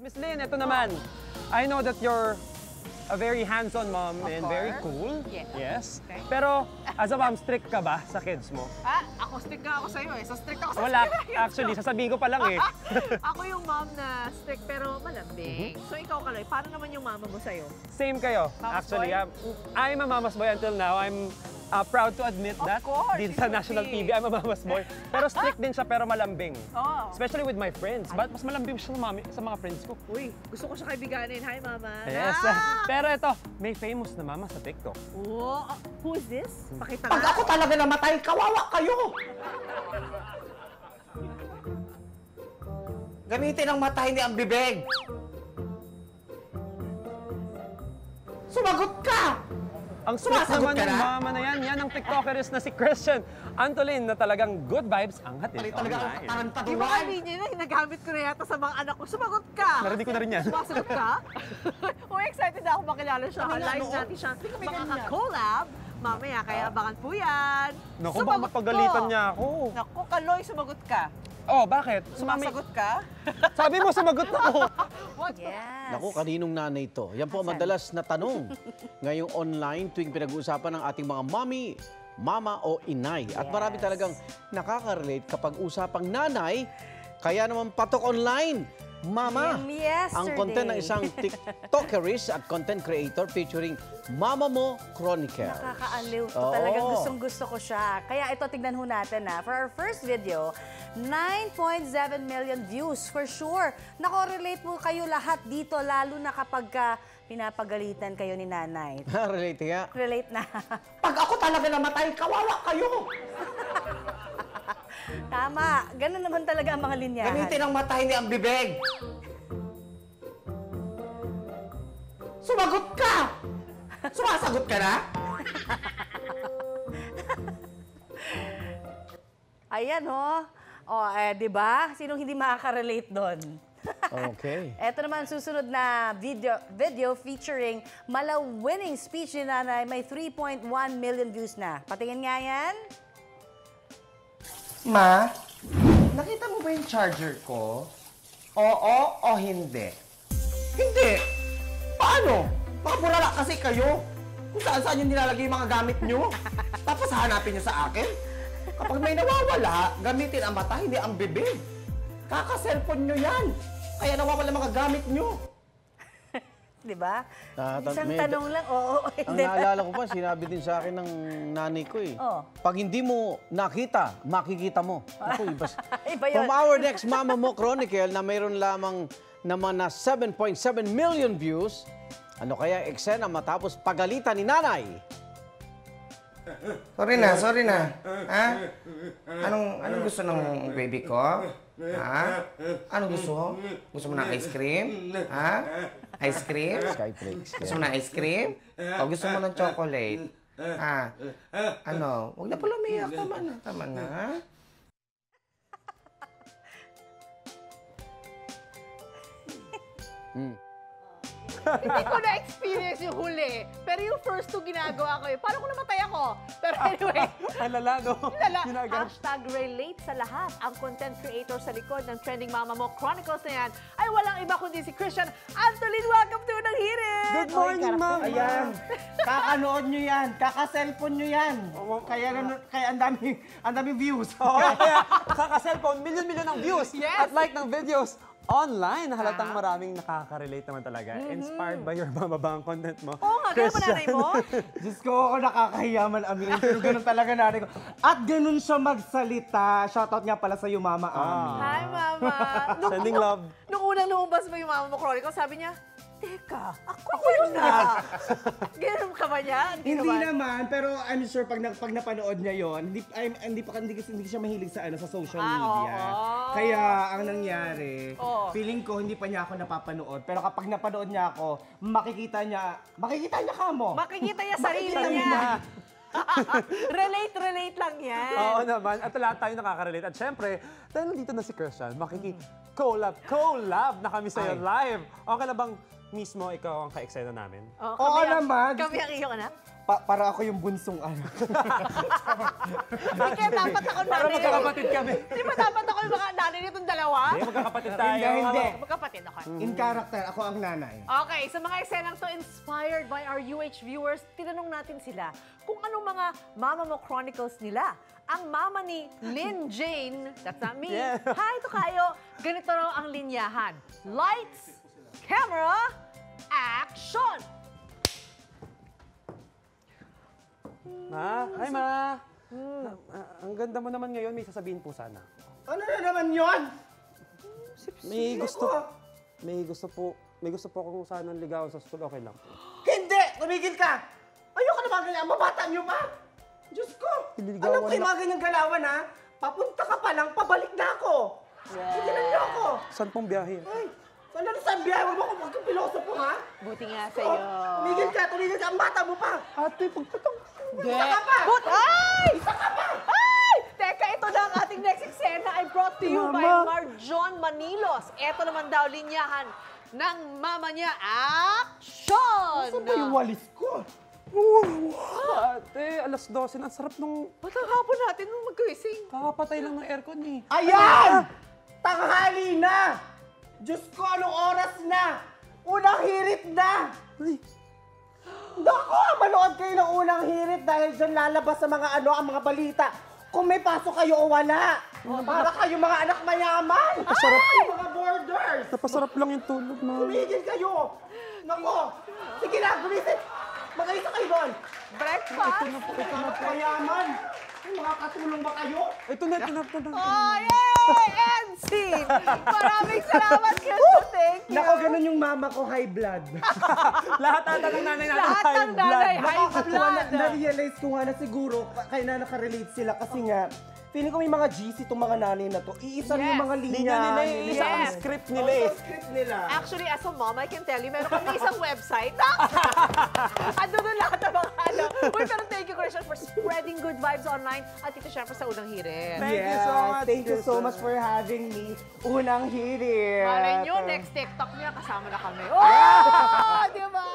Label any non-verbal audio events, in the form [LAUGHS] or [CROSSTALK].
Miss Lynn, ito naman. I know that you're a very hands-on mom Of and very course. cool. Yes. Yes. Okay. Pero as a mom, strict ka ba sa kids mo? Ah, ako strict nga ako sa'yo eh. So strict ako sa Wala. [LAUGHS] Actually, sasabihin ko pa lang eh. [LAUGHS] ako yung mom na strict pero malambing. Mhm. So ikaw, Kaloy, paano naman yung mama mo sa'yo? Same kayo. Mama's Actually, boy? um, I'm a mama's boy until now. I'm uh, proud to admit Of that. course, you sa national be. TV, I'm a mama's boy. Pero [LAUGHS] strict din siya, pero malambing. Oh. Especially with my friends. But mas malambing siya sa, mami, sa mga friends ko. Uy, gusto ko siya kaibiganin. Hi, mama. Yes. Ah! [LAUGHS] Pero ito, may famous na mama sa TikTok. Oh, ah, who is this? Pakita Pag nga. ako talaga namatay, kawawa kayo! Gamitin ang mata, hindi ang bibig! Sumagot ka! Ang strict Sumasagot naman ka ng na? mama na yan. Yan ang TikTokeris na si Christian Antolin na talagang good vibes ang hatid Pali talaga ang online. Yung mga tarantatuan! linya na ginagamit ko na yata sa mga anak ko. Sumagot ka! Narinig ko na rin yan. Sumasagot ka? [LAUGHS] Uy, excited na ako makilala siya. Kami nga, Live natin siya. Hindi kami Mga ganyan. ka-collab. Mamaya, kaya abangan po yan. Naku, baka Sumagot mapagalitan ko. niya ako. Naku, Kaloy, sumagot ka. Oh, bakit? Sumami. Sumasagot ka? [LAUGHS] Sabi mo, sumagot ako. [LAUGHS] What? Yes. Naku, kaninong nanay to? Yan po ang madalas na tanong [LAUGHS] ngayong online tuwing pinag-uusapan ng ating mga mommy, mama o inay. At marami Yes. talagang nakaka-relate kapag usapang nanay, kaya naman patok online. Mama, yesterday. ang content ng isang TikTokeris at content creator featuring Mama Mo Chronicle. Nakakaaliw to. Oo. Talagang gustong-gusto ko siya. Kaya ito, tignan ho natin na. For our first video, 9.7 million views for sure. Nako-relate po kayo lahat dito, lalo na kapag ka pinapagalitan kayo ni nanay. [LAUGHS] Relate nga. Relate na. Pag ako talaga namatay, kawawa kayo! [LAUGHS] Tama. Ganun naman talaga ang mga linyahan. Gamitin ang mata, hindi ang bibig! Sumagot ka! Sumasagot ka na? [LAUGHS] Ayan, ho. O, eh, di ba? Sinong hindi makaka-relate doon? Okay. [LAUGHS] Ito naman susunod na video video featuring malawinning speech ni nanay. May 3.1 million views na. Patingin nga yan. Ma, nakita mo ba yung charger ko? Oo o hindi? Hindi! Paano? Baka kasi kayo. Kung saan saan yung nilalagay yung mga gamit nyo. [LAUGHS] Tapos hanapin nyo sa akin. Kapag may nawawala, gamitin ang mata, hindi ang bibig. Kaka-cellphone nyo yan. Kaya nawawala mga gamit nyo. Di ba? Ah, Isang may- tanong lang, oo. Ang hindi. naalala ko pa, sinabi din sa akin ng nanay ko eh. Oh. Pag hindi mo nakita, makikita mo. Ako, iba. [LAUGHS] Iba yun. From our next Mama Mo Chronicle na mayroon lamang naman na 7.7 million views, ano kaya ang eksena matapos pagalitan ni nanay? Sorry na, sorry na. Ha? Anong, anong gusto ng baby ko? Ha? Anong gusto? Gusto mo ng ice cream? Ha? Ice cream? Skyflakes. Gusto mo ng ice cream? O gusto mo ng chocolate? Ha? Ano? Huwag na pala umiyak. Tama na, tama na. ha? Hindi ko na-experience yung huli. Pero yung first two ginagawa ko eh. Paano kung namatay ako? Pero [LAUGHS] anyway, Alala, no? Lala, Ginagawa. hashtag relate sa lahat. Ang content creator sa likod ng Trending Mama Mo Chronicles na yan ay walang iba kundi si Christian Antolin. Welcome to ng hirit! Good morning, ma'am. Ayan. Kakanood nyo yan. Kaka-cellphone nyo yan. Kaya, nanu- kaya ang daming, ang daming views. Oo, [LAUGHS] kaya [LAUGHS] kaka-cellphone, million-million ng views Yes. at like ng videos online. Halatang maraming nakaka-relate naman talaga. Inspired by your [LAUGHS] bababang content mo. Oo nga, kaya ba nanay mo? [LAUGHS] Diyos ko, ako nakakahiyaman aminin. Pero ganun talaga nanay ko. At ganun siya magsalita. Shoutout nga pala sa iyo, Mama Ami. Hi, Mama! [LAUGHS] Sending love. Nung unang lumabas mo yung Mama Mo Chronicles, sabi niya, Teka, ako, yun na! [LAUGHS] Ganun ka ba niya? Hindi naman, pero I'm sure pag, na, pag napanood niya yon, hindi, I'm, hindi, pa, hindi, hindi siya mahilig sa, ano, sa social Ah, media. oo. Kaya ang nangyari, Oo. feeling ko hindi pa niya ako napapanood. Pero kapag napanood niya ako, makikita niya, makikita niya ka mo. Makikita niya [LAUGHS] sarili Makikita niya. niya. [LAUGHS] relate, relate lang yan. Oo naman. At lahat tayo nakaka-relate. At syempre, dahil nandito na si Christian, makiki collab, collab na kami sa'yo Ay. live. Okay na bang mismo ikaw ang ka-eksena namin? Oh, Oo kami ang- naman. Kami ang iyong anak. Pa- para ako yung bunsong ano. Hindi kaya dapat ako Para nanay. magkakapatid kami. Di ba dapat ako yung mga nanay nitong dalawa? Hindi, magkakapatid tayo. Hindi, hindi. Magkapatid ako. In character, ako ang nanay. Okay, sa mga eksenang to inspired by our UH viewers, tinanong natin sila kung anong mga Mama Mo Chronicles nila. Ang mama ni Lynn Jane, that's not me. [LAUGHS] Yeah. Hi, ito kayo. Ganito raw ang linyahan. Lights, camera, action! Ma, hi ma. Ah, ang ganda mo naman ngayon, may sasabihin po sana. Ano na naman yon? May gusto, may gusto po, may gusto po kung sana ligawan sa school, okay lang. Hindi! Tumigil ka! Ayoko na mga ganyan. Mabata niyo pa! Diyos ko! Nililigawan Alam ko yung na- mga ganyang galawan, ha? Papunta ka pa lang, pabalik na ako! Tigilan niyo ako! Saan pong biyahe? Ay! Saan na sa biyahe? Huwag mo ako magkapilosopo, ha? Buti nga Oh, sa'yo. tumigil ka! Tumigil ka! Ang bata mo pa! Ate, pagpatang. Isa ka pa! But, ay! Ay! Teka, ito na ang ating next eksena ay brought to you by Mama. Marjon Manilos. Ito naman daw linyahan ng mama niya. Action! Saan ba yung walis ko? Ate, alas 12 na. Ang sarap nung Ba't ang hapon natin nung magkising? kakapatay lang ng aircon eh. Ayan! Tanghali na! Diyos ko, anong oras na? Unang hirit na! Ay, Nako, manood kayo ng unang hirit dahil dyan lalabas sa mga ano, ang mga balita. Kung may pasok kayo o wala. Para kayo mga anak mayaman. Napasarap. Ay, mga borders. napasarap lang yung tulog, ma. Tumigil kayo. Nako, sige na, gumisip. Mag-ayos kayo doon. Breakfast? Anak mayaman. Ay, mga katulong ba kayo? Ito na, ito na, ito na. Oh, yay! End scene! Maraming salamat, Crystal. Thank you. Nako, ganun yung mama ko, high blood. [LAUGHS] Lahat ata ng nanay natin Lahat high ng blood. nanay, high blood. na-realize ko nga na siguro, kaya na nakarelate sila kasi nga, feeling ko may mga GC itong mga nanay na to. Iisa rin yung Yes. mga linya. Linya nila. Isa ang Yes. script nila. Ang script nila. Actually, as a mom, I can tell you, meron kami [LAUGHS] isang website. [LAUGHS] Ando doon lahat ng mga ano. Uy, pero thank you, Christian, for spreading good vibes online. At ito, syempre, sa unang hirit. Thank you so much, Thank you so much for having me. Unang hirit. Malay nyo, next TikTok niya, kasama na kami. Oh!